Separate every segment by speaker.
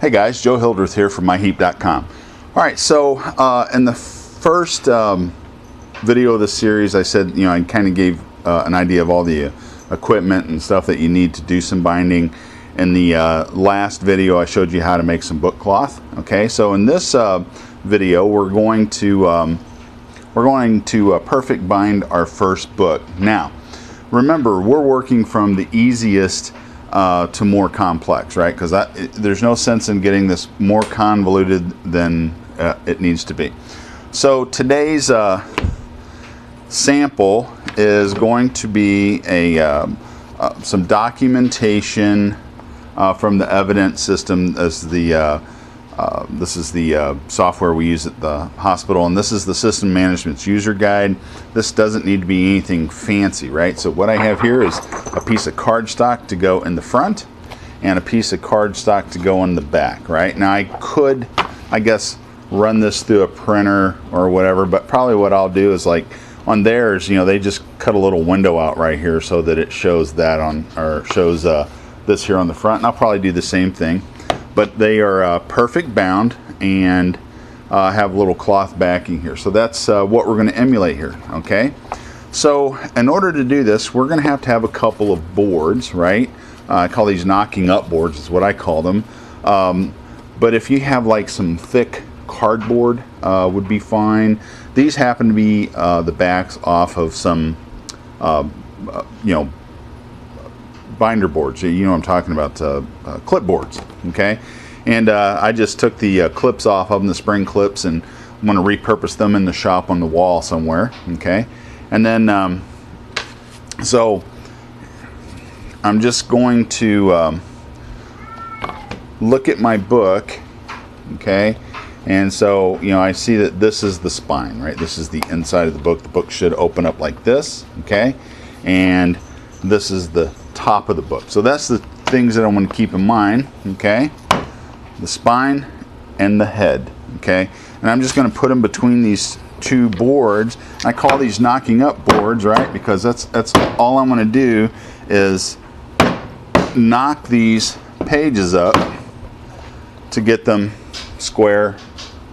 Speaker 1: Hey guys, Joe Hildreth here from myheap.com. All right, so uh, in the first um, video of this series, I said, you know, I kind of gave uh, an idea of all the equipment and stuff that you need to do some binding. In the uh, last video, I showed you how to make some book cloth. Okay, so in this uh, video, we're going to um, we're going to uh, perfect bind our first book. Now, remember, we're working from the easiest uh, to more complex, right? Because there's no sense in getting this more convoluted than uh, it needs to be. So today's uh, sample is going to be a um, uh, some documentation uh, from the evidence system as the uh, this is the uh, software we use at the hospital, and this is the system management's user guide. This doesn't need to be anything fancy, right? So what I have here is a piece of cardstock to go in the front and a piece of cardstock to go in the back, right? Now I could, I guess, run this through a printer or whatever, but probably what I'll do is like on theirs, you know, they just cut a little window out right here so that it shows that on, or shows uh, this here on the front. And I'll probably do the same thing. But they are uh, perfect bound and uh, have a little cloth backing here. So that's uh, what we're going to emulate here, okay? So in order to do this, we're going to have to have a couple of boards, right? Uh, I call these knocking up boards, is what I call them. Um, but if you have like some thick cardboard uh, would be fine. These happen to be uh, the backs off of some, you know, binder boards. You know I'm talking about, uh, uh, clipboards, okay? And I just took the clips off of them, the spring clips, and I'm going to repurpose them in the shop on the wall somewhere, okay? And then, um, so I'm just going to um, look at my book, okay? And so, you know, I see that this is the spine, right? This is the inside of the book. The book should open up like this, okay? And this is the top of the book. So that's the things that I want to keep in mind, okay? The spine and the head, okay? And I'm just going to put them between these two boards. I call these knocking up boards, right? Because that's that's all I'm going to do is knock these pages up to get them square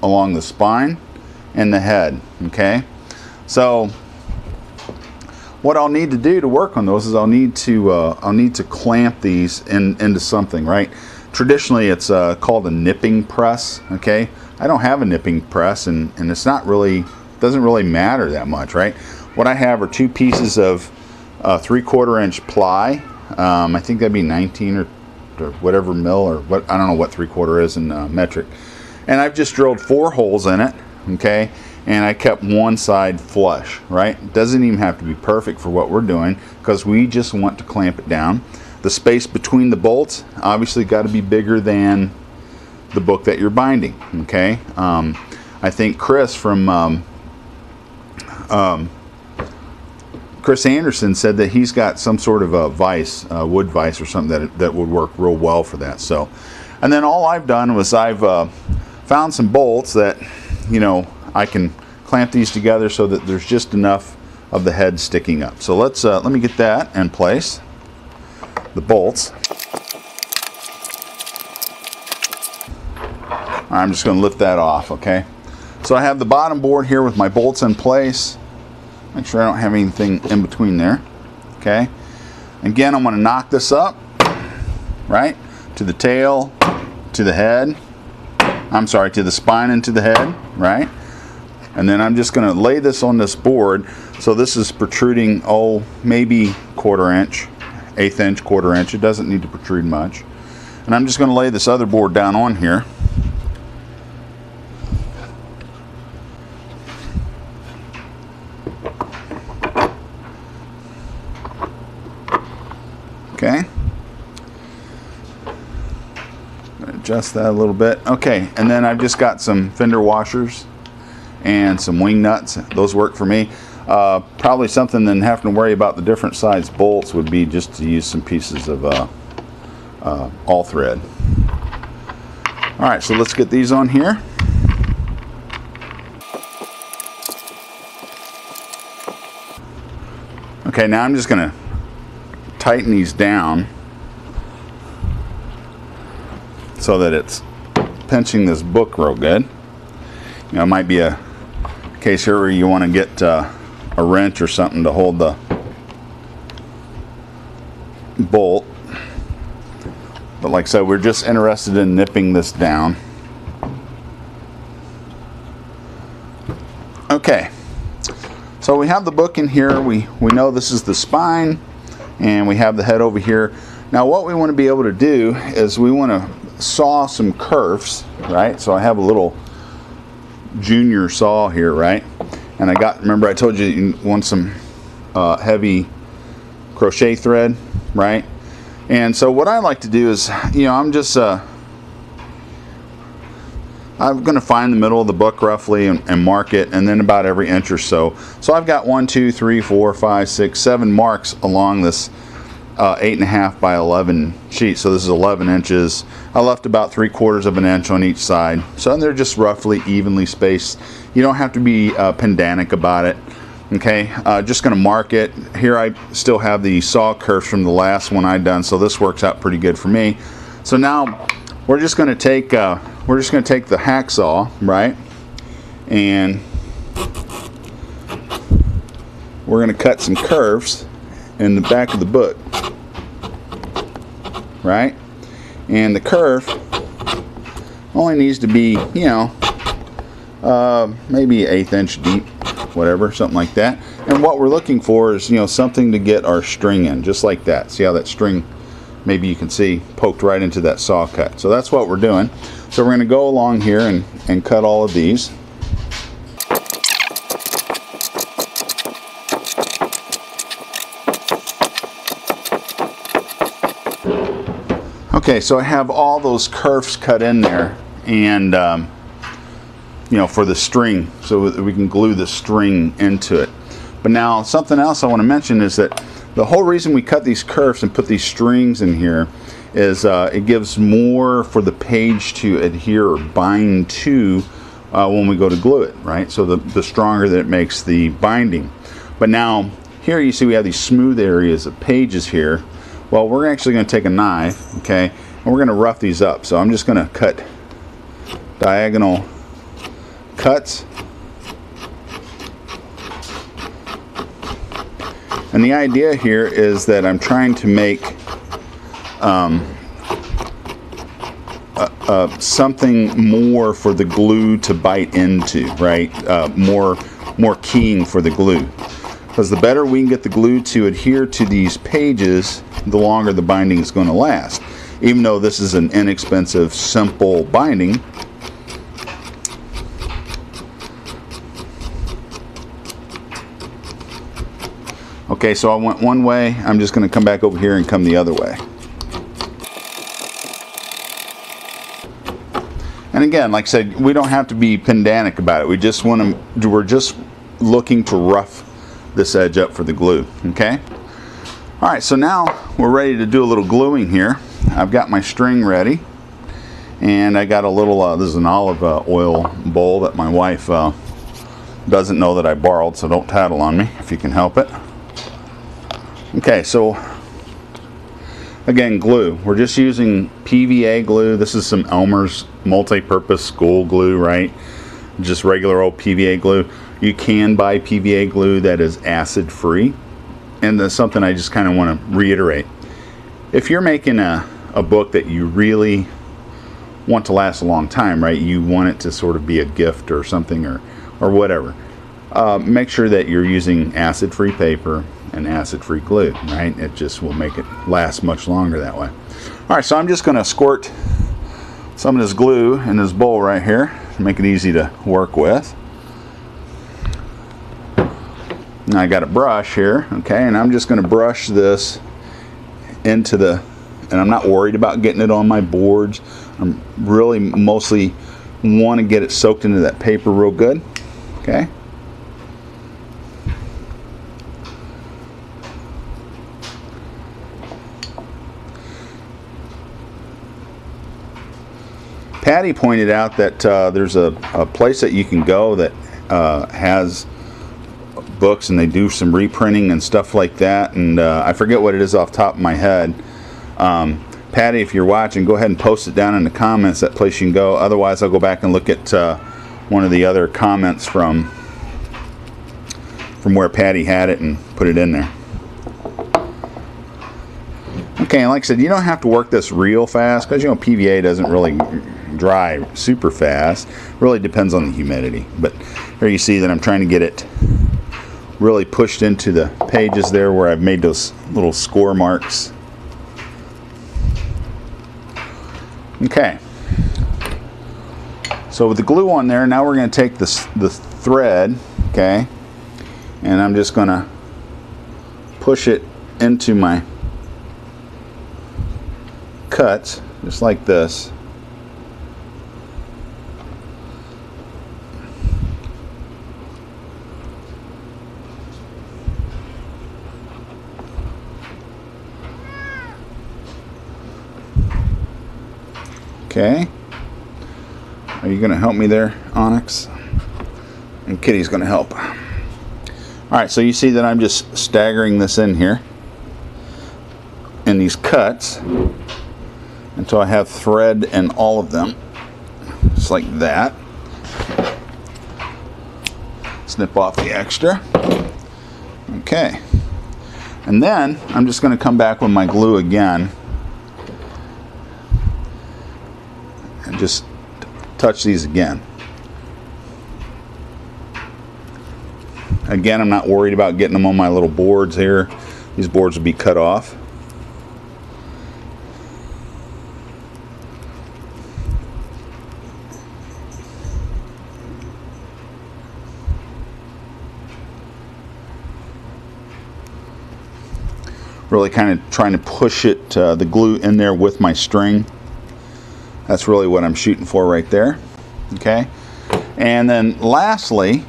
Speaker 1: along the spine and the head, okay? So what I'll need to do to work on those is I'll need to uh, I'll need to clamp these in, into something, right? Traditionally, it's uh, called a nipping press. Okay, I don't have a nipping press, and and it's not really doesn't really matter that much, right? What I have are two pieces of uh, three quarter inch ply. Um, I think that'd be 19 or, or, whatever mil or what I don't know what three quarter is in uh, metric and I've just drilled four holes in it okay and I kept one side flush right? Doesn't even have to be perfect for what we're doing because we just want to clamp it down. The space between the bolts obviously got to be bigger than the book that you're binding okay? Um, I think Chris from um, um, Chris Anderson said that he's got some sort of a vise, a wood vise or something that, that would work real well for that. So, and then all I've done was I've uh, found some bolts that, you know, I can clamp these together so that there's just enough of the head sticking up. So let's, uh, let me get that in place, the bolts. I'm just going to lift that off, okay? So I have the bottom board here with my bolts in place. Make sure I don't have anything in between there, okay? Again, I'm going to knock this up, right, to the tail, to the head, I'm sorry, to the spine and to the head, right? And then I'm just going to lay this on this board. So this is protruding, oh, maybe quarter inch, eighth inch, quarter inch. It doesn't need to protrude much. And I'm just going to lay this other board down on here. Okay. adjust that a little bit. Okay, and then I've just got some fender washers and some wing nuts. Those work for me. Uh, probably something than having to worry about the different size bolts would be just to use some pieces of uh, uh, all thread. All right, so let's get these on here. Okay, now I'm just going to tighten these down so that it's pinching this book real good. You know, it might be a case here you want to get uh, a wrench or something to hold the bolt. But like I said, we're just interested in nipping this down. Okay, so we have the book in here. We, we know this is the spine and we have the head over here. Now what we want to be able to do is we want to saw some kerfs, right? So I have a little junior saw here, right? And I got, remember I told you you want some uh, heavy crochet thread, right? And so what I like to do is, you know, I'm just, uh, I'm going to find the middle of the book roughly and, and, mark it and then about every inch or so. So I've got one, two, three, four, five, six, seven marks along this uh, eight and a half by 11 sheet. So this is 11 inches. I left about three quarters of an inch on each side. So they're just roughly evenly spaced. You don't have to be uh, pedantic about it. Okay, uh, just to mark it. Here I still have the saw kerfs from the last one I done, so this works out pretty good for me. So now we're just to take uh, we're just to take the hacksaw, right, and we're to cut some kerfs in the back of the book, right, and the kerf only needs to be you know uh, maybe eighth inch deep whatever, something like that. And what we're looking for is, you know, something to get our string in, just like that. See how that string, maybe you can see, poked right into that saw cut. So that's what we're doing. So we're going to go along here and, and cut all of these. Okay, so I have all those kerfs cut in there and um, you know, for the string so we can glue the string into it. But now something else I want to mention is that the whole reason we cut these kerfs and put these strings in here is uh, it gives more for the page to adhere or bind to uh, when we go to glue it, right? So the, the stronger that it makes the binding. But now here you see we have these smooth areas of pages here. Well, we're actually going to take a knife, okay, and we're going to rough these up. So I'm just going to cut diagonal cuts. And the idea here is that I'm trying to make um, uh, uh, something more for the glue to bite into, right? Uh, more, more keying for the glue. Because the better we can get the glue to adhere to these pages, the longer the binding is going to last. Even though this is an inexpensive, simple binding, Okay, so I went one way. I'm just going to come back over here and come the other way. And again, like I said, we don't have to be pedantic about it. We just want to, we're just looking to rough this edge up for the glue, okay? All right, so now we're ready to do a little gluing here. I've got my string ready. And I got a little, uh, this is an olive uh, oil bowl that my wife uh, doesn't know that I borrowed, so don't tattle on me if you can help it. Okay, so again, glue. We're just using PVA glue. This is some Elmer's multi-purpose school glue, right? Just regular old PVA glue. You can buy PVA glue that is acid free. And that's something I just kind of want to reiterate. If you're making a, a book that you really want to last a long time, right? You want it to sort of be a gift or something or, or whatever. Uh, make sure that you're using acid free paper and acid-free glue, right? It just will make it last much longer that way. All right, so I'm just going to squirt some of this glue in this bowl right here make it easy to work with. Now I got a brush here, okay, and I'm just going to brush this into the, and I'm not worried about getting it on my boards. I'm really mostly want to get it soaked into that paper real good, okay? Patty pointed out that uh, there's a, a, place that you can go that uh, has books and they do some reprinting and stuff like that. And uh, I forget what it is off top of my head. Um, Patty, if you're watching, go ahead and post it down in the comments. That place you can go. Otherwise, I'll go back and look at uh, one of the other comments from from where Patty had it and put it in there. Okay, and like I said, you don't have to work this real fast because you know PVA doesn't really dry super fast. Really depends on the humidity. But here you see that I'm trying to get it really pushed into the pages there where I've made those little score marks. Okay. So with the glue on there, now we're going to take the, the thread, okay, and I'm just going to push it into my cuts, just like this. Okay. Are you going to help me there, Onyx? And Kitty's going to help. All right, so you see that I'm just staggering this in here in these cuts until I have thread in all of them. Just like that. Snip off the extra. Okay. And then I'm just going to come back with my glue again just touch these again. Again, I'm not worried about getting them on my little boards here. These boards will be cut off. Really kind of trying to push it, uh, the glue in there with my string. That's really what I'm shooting for right there. Okay. And then lastly,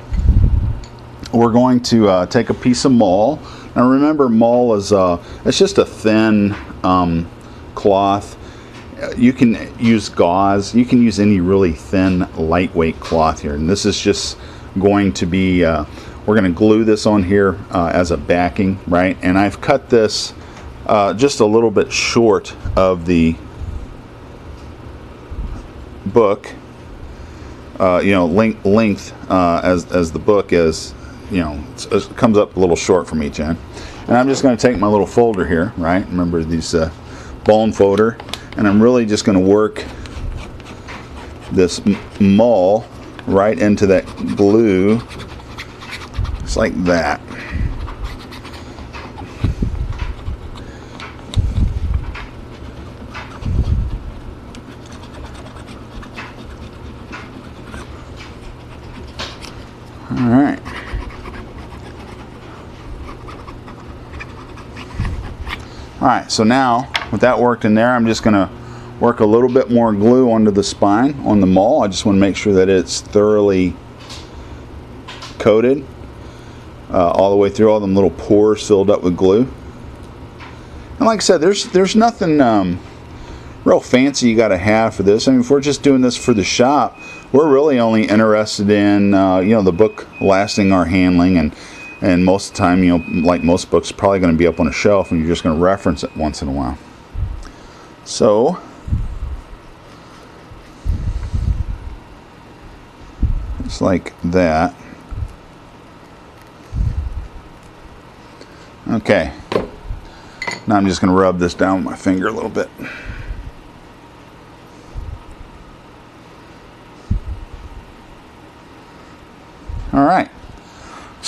Speaker 1: we're going to uh, take a piece of mull. Now remember, mull is uh, it's just a thin um, cloth. You can use gauze. You can use any really thin, lightweight cloth here. And this is just going to be, uh, we're going to glue this on here uh, as a backing, right? And I've cut this uh, just a little bit short of the book, uh, you know, length, length uh, as, as the book is, you know, it comes up a little short from each end. And I'm just going to take my little folder here, right? Remember these uh, bone folder. And I'm really just going to work this mull right into that glue. Just like that. All right. All right, so now with that worked in there, I'm just gonna work a little bit more glue onto the spine on the mull. I just wanna make sure that it's thoroughly coated uh, all the way through, all them little pores filled up with glue. And like I said, there's there's nothing um, real fancy you got to have for this. I mean, if we're just doing this for the shop, we're really only interested in uh, you know the book lasting our handling and and most of the time you know like most books probably going to be up on a shelf and you're just going to reference it once in a while. So it's like that. Okay. Now I'm just going to rub this down with my finger a little bit. All right.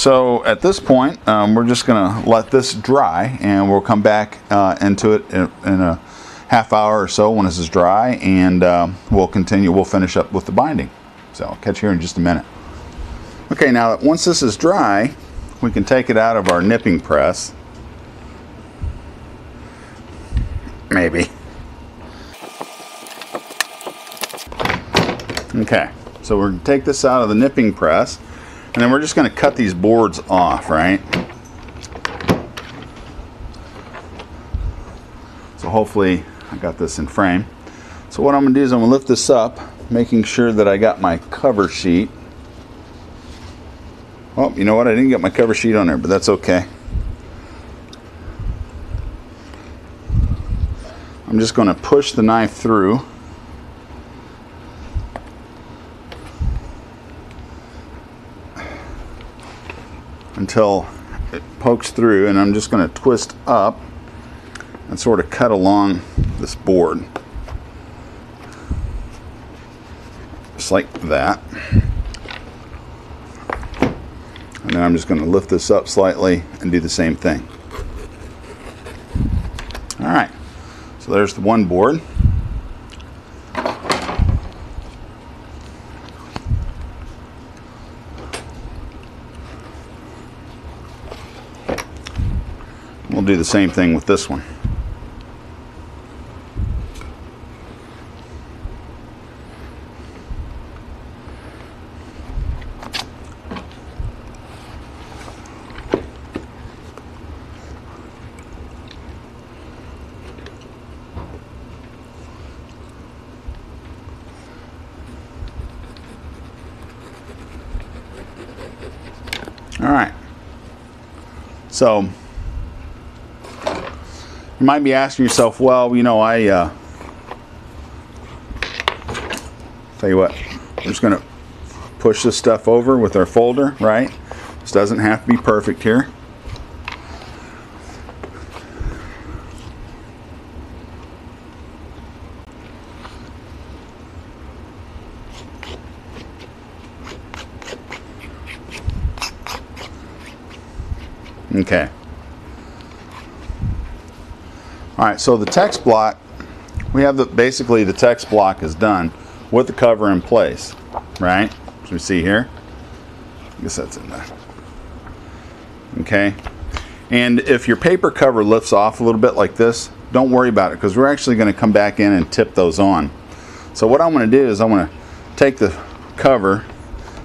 Speaker 1: So at this point, um, we're just going to let this dry and we'll come back uh, into it in, in, a half hour or so when this is dry and uh, we'll continue, we'll finish up with the binding. So I'll catch you here in just a minute. Okay, now that once this is dry, we can take it out of our nipping press. Maybe. Okay, so we're going to take this out of the nipping press and then we're just going to cut these boards off, right? So hopefully I got this in frame. So what I'm going to do is I'm going to lift this up, making sure that I got my cover sheet. Oh, you know what? I didn't get my cover sheet on there, but that's okay. I'm just going to push the knife through. Until it pokes through and I'm just going to twist up and sort of cut along this board. Just like that. And then I'm just going to lift this up slightly and do the same thing. All right, so there's the one board. Do the same thing with this one. All right. So might be asking yourself, well, you know, I uh, tell you what, I'm just going to push this stuff over with our folder, right? This doesn't have to be perfect here. Okay. All right, so the text block, we have the basically the text block is done with the cover in place, right? As we see here. I guess that's in there. Okay. And if your paper cover lifts off a little bit like this, don't worry about it because we're actually going to come back in and tip those on. So what I'm going to do is I'm going to take the cover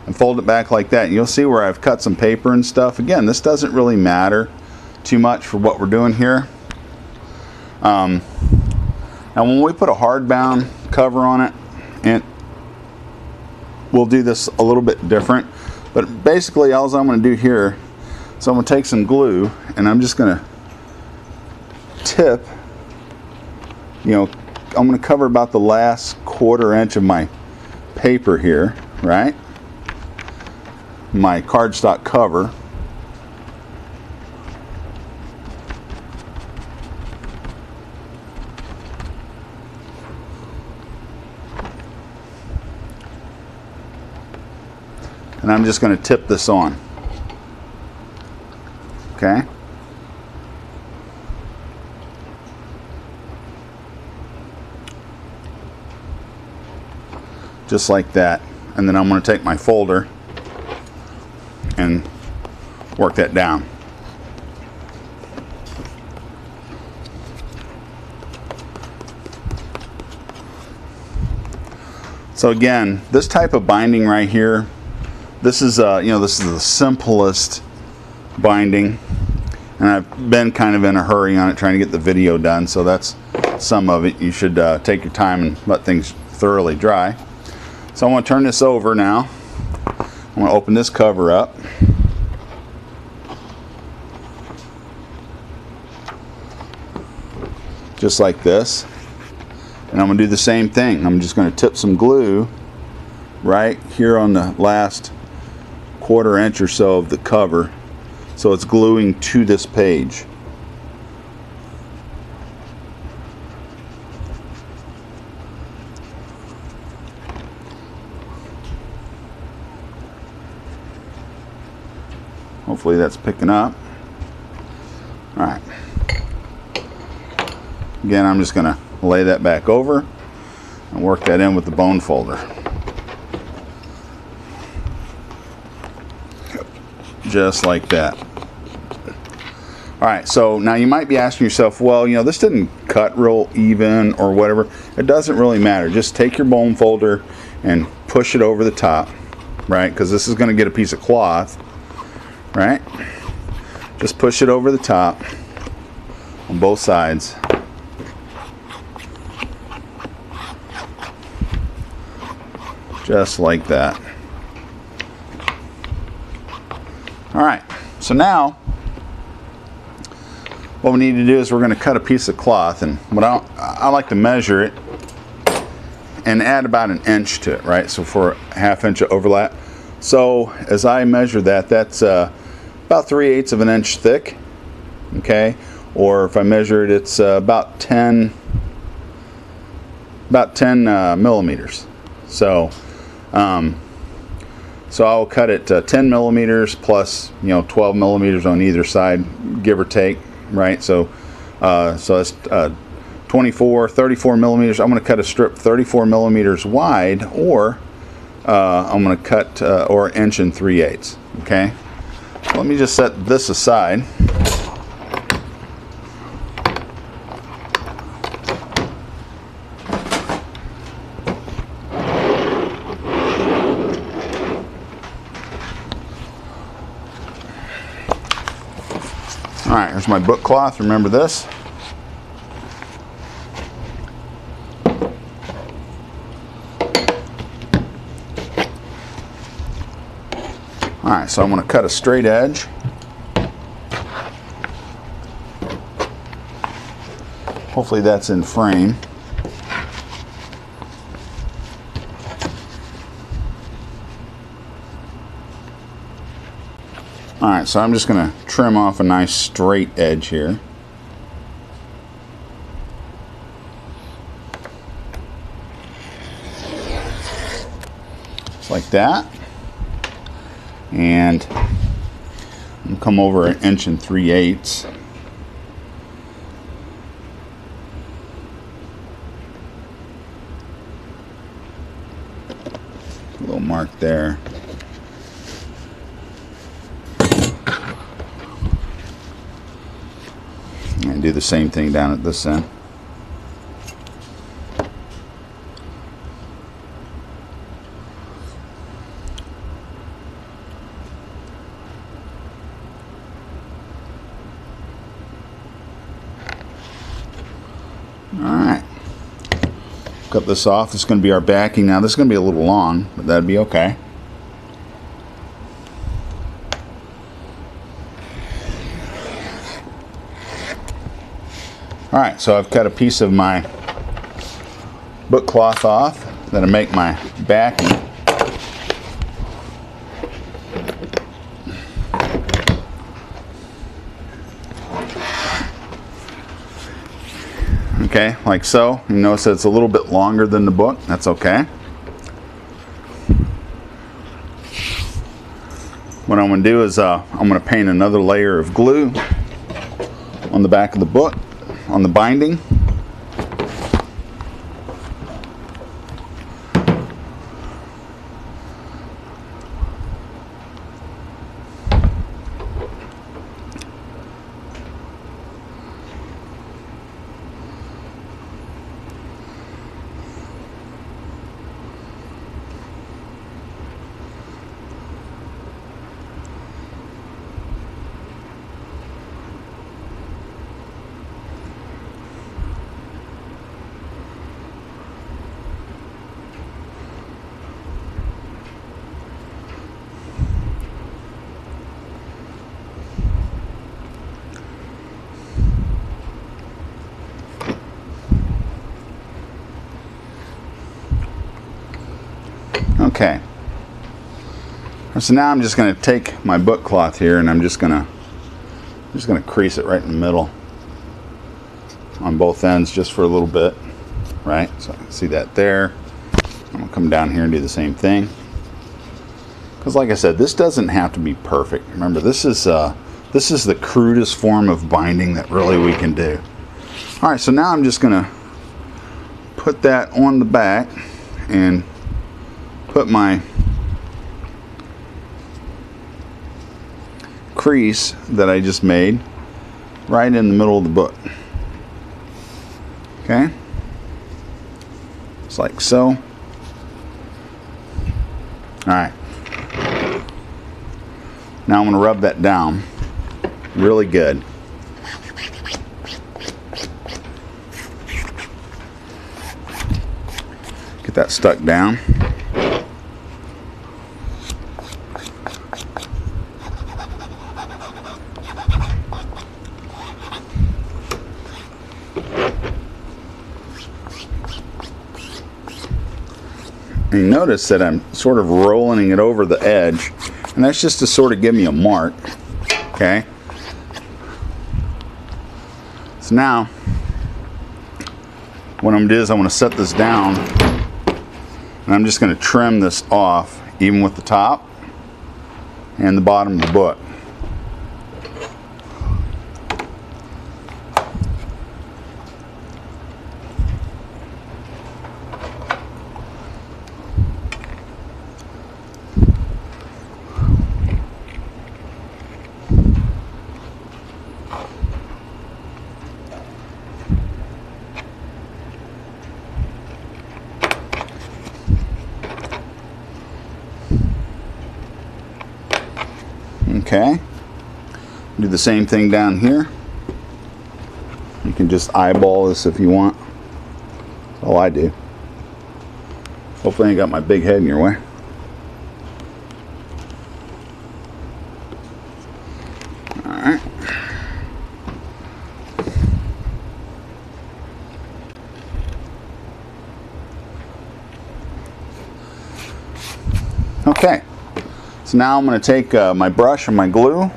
Speaker 1: and fold it back like that. You'll see where I've cut some paper and stuff. Again, this doesn't really matter too much for what we're doing here. Um, now when we put a hardbound cover on it, and we'll do this a little bit different, but basically all I'm going to do here, so I'm going to take some glue and I'm just going to tip, you know, I'm going to cover about the last quarter inch of my paper here, right? My cardstock cover. And I'm just going to tip this on. Okay? Just like that. And then I'm going to take my folder and work that down. So again, this type of binding right here this is, uh, you know, this is the simplest binding. And I've been kind of in a hurry on it trying to get the video done. So that's some of it. You should uh, take your time and let things thoroughly dry. So I'm going to turn this over now. I'm going to open this cover up. Just like this. And I'm going to do the same thing. I'm just going to tip some glue right here on the last quarter inch or so of the cover so it's gluing to this page. Hopefully that's picking up. All right. Again, I'm just going to lay that back over and work that in with the bone folder. Just like that. All right, so now you might be asking yourself, well, you know, this didn't cut real even or whatever. It doesn't really matter. Just take your bone folder and push it over the top, right? Because this is going to get a piece of cloth, right? Just push it over the top on both sides. Just like that. All right, so now what we need to do is we're going to cut a piece of cloth and what I, I like to measure it and add about an inch to it, right? So for a half inch of overlap. So as I measure that, that's uh, about 3 eighths of an inch thick, okay? Or if I measure it, it's uh, about 10, about 10 uh, millimeters. So, um, so I'll cut it uh, 10 millimeters plus, you know, 12 millimeters on either side, give or take, right? So, uh, so that's uh, 24, 34 millimeters. I'm going to cut a strip 34 millimeters wide, or uh, I'm going to cut uh, or inch and 3 eighths. Okay. Let me just set this aside. All right, here's my book cloth. Remember this? All right, so I'm going to cut a straight edge. Hopefully that's in frame. All right, so I'm just going to trim off a nice straight edge here. Just like that. And come over an inch and three eighths. Little mark there. And do the same thing down at this end. Alright. Cut this off. This is going to be our backing. Now this is going to be a little long, but that'd be okay. Alright, so I've cut a piece of my book cloth off. I make my backing. Okay, like so. You notice it's a little bit longer than the book. That's okay. What I'm going to do is uh, I'm going to paint another layer of glue on the back of the book, on the binding. Okay. So now I'm just going to take my book cloth here and I'm just going to just going to crease it right in the middle on both ends just for a little bit, right? So I can see that there. I'm going to come down here and do the same thing. Because like I said, this doesn't have to be perfect. Remember, this is uh, this is the crudest form of binding that really we can do. All right, so now I'm just going to put that on the back and put my crease that I just made right in the middle of the book. Okay? Just like so. Alright. Now I'm going to rub that down really good. Get that stuck down. And you notice that I'm sort of rolling it over the edge. And that's just to sort of give me a mark. Okay. So now, what I'm gonna do is I'm gonna set this down and I'm just gonna trim this off even with the top and the bottom of the book. Okay. Do the same thing down here. You can just eyeball this if you want. All I do. Hopefully I ain't got my big head in your way. Alright. Okay. So now I'm going to take uh, my brush and my glue.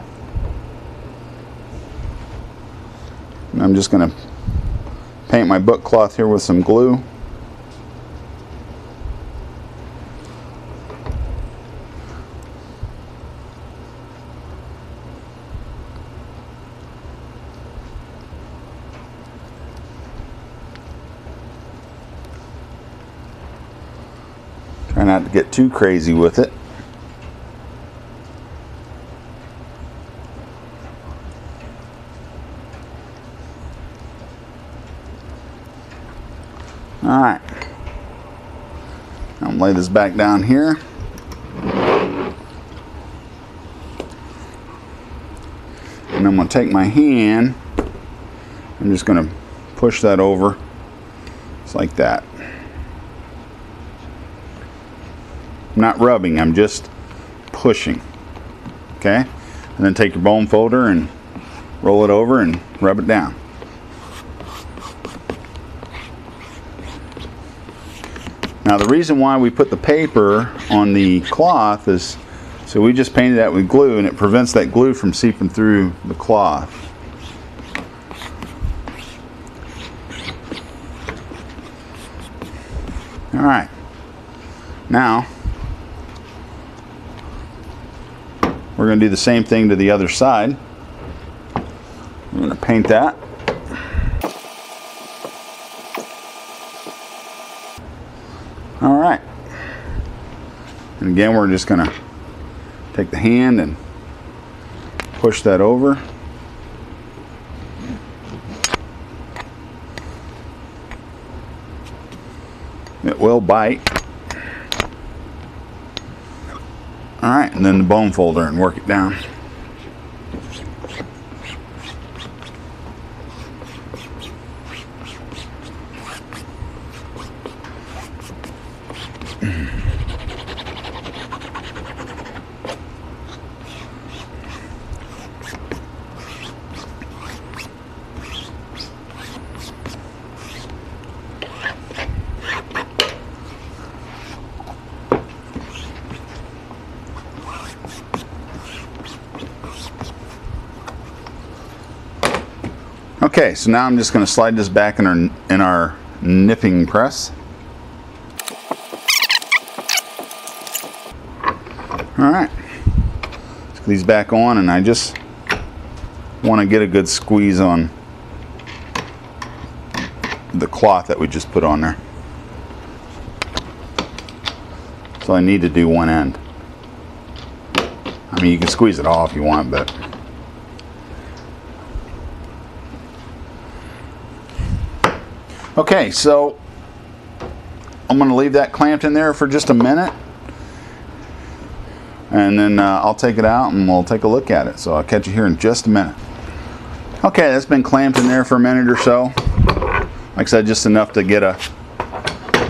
Speaker 1: And I'm just going to paint my book cloth here with some glue. Try not to get too crazy with it. All right. I'm gonna lay this back down here. And I'm gonna take my hand, I'm just gonna push that over, just like that. I'm not rubbing, I'm just pushing, okay? And then take your bone folder and roll it over and rub it down. Now the reason why we put the paper on the cloth is so we just painted that with glue and it prevents that glue from seeping through the cloth. All right. Now we're going to do the same thing to the other side. I'm going to paint that. All right. And again, we're just to take the hand and push that over. It will bite. All right, and then the bone folder and work it down. Okay, so now I'm just going to slide this back in our in our nipping press. All right, put these back on, and I just want to get a good squeeze on the cloth that we just put on there. So I need to do one end. I mean, you can squeeze it off if you want, but Okay, so I'm going to leave that clamped in there for just a minute. And then uh, I'll take it out and we'll take a look at it. So I'll catch you here in just a minute. Okay, that's been clamped in there for a minute or so. Like I said, just enough to get a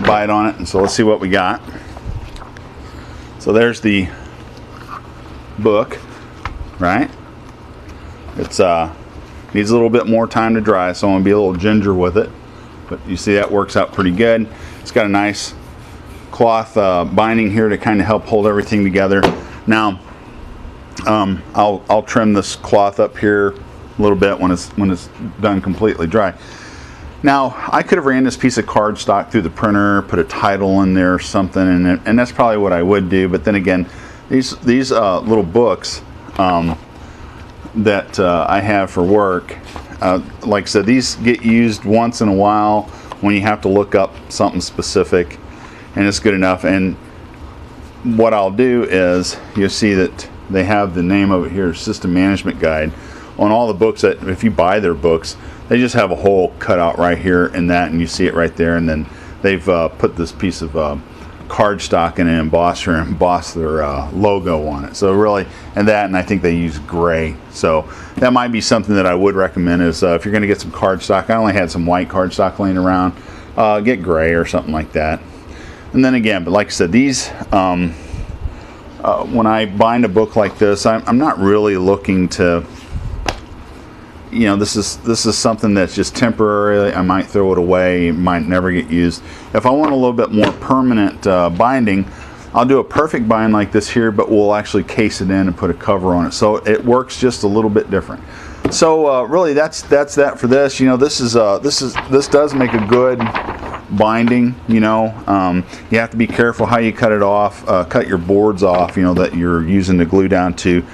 Speaker 1: bite on it. And so let's see what we got. So there's the book, right? It's uh, needs a little bit more time to dry, so I'm gonna be a little ginger with it. But you see that works out pretty good. It's got a nice cloth uh, binding here to kind of help hold everything together. Now, um, I'll, I'll trim this cloth up here a little bit when it's when it's done completely dry. Now, I could have ran this piece of cardstock through the printer, put a title in there or something, and, and that's probably what I would do. But then again, these these uh, little books um, that uh, I have for work, uh, like I said, these get used once in a while when you have to look up something specific, and it's good enough. And what I'll do is you'll see that they have the name of it here, System Management Guide. On all the books that, if you buy their books, they just have a hole cut out right here in that, and you see it right there. And then they've uh, put this piece of uh, cardstock and an embosser and embossed their uh, logo on it. So really, and that, and I think they use gray. So that might be something that I would recommend is uh, if you're going to get some cardstock. I only had some white cardstock laying around. Uh, get gray or something like that. And then again, but like I said, these. Um, uh, when I bind a book like this, I'm, I'm not really looking to you know this is this is something that's just temporary i might throw it away might never get used. If i want a little bit more permanent uh, binding i'll do a perfect bind like this here but we'll actually case it in and put a cover on it. So it works just a little bit different. So uh, really that's that's that for this. You know this is uh, this is this does make a good binding you know. Um, you have to be careful how you cut it off uh, cut your boards off you know that you're using the glue down to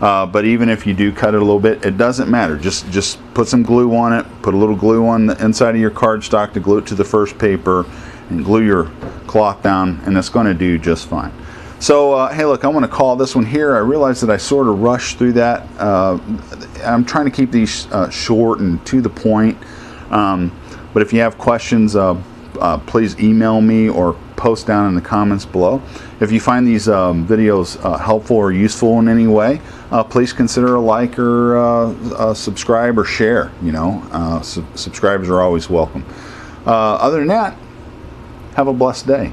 Speaker 1: uh, but even if you do cut it a little bit, it doesn't matter. Just just put some glue on it. Put a little glue on the inside of your cardstock to glue it to the first paper, and glue your cloth down, and it's going to do just fine. So uh, hey, look, I want to call this one here. I realize that I sort of rushed through that. Uh, I'm trying to keep these uh, short and to the point. Um, but if you have questions, uh, please email me or post down in the comments below. If you find these um, videos uh, helpful or useful in any way, uh, please consider a like or uh, subscribe or share. You know, uh, su subscribers are always welcome. Uh, other than that, have a blessed day.